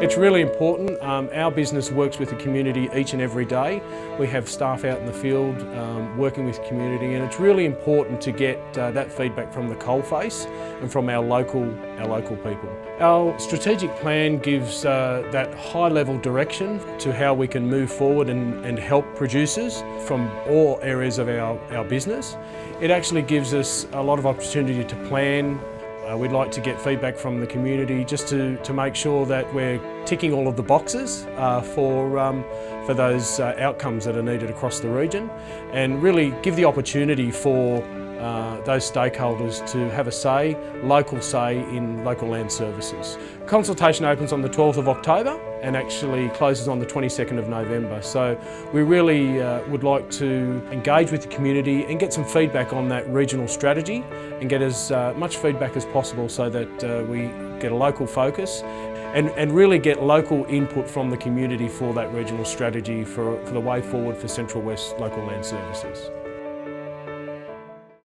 It's really important. Um, our business works with the community each and every day. We have staff out in the field um, working with community and it's really important to get uh, that feedback from the coalface and from our local, our local people. Our strategic plan gives uh, that high level direction to how we can move forward and, and help producers from all areas of our, our business. It actually gives us a lot of opportunity to plan uh, we'd like to get feedback from the community just to, to make sure that we're ticking all of the boxes uh, for, um, for those uh, outcomes that are needed across the region and really give the opportunity for uh, those stakeholders to have a say, local say in local land services. Consultation opens on the 12th of October and actually closes on the 22nd of November. So we really uh, would like to engage with the community and get some feedback on that regional strategy and get as uh, much feedback as possible so that uh, we get a local focus and, and really get local input from the community for that regional strategy for, for the way forward for Central West local land services.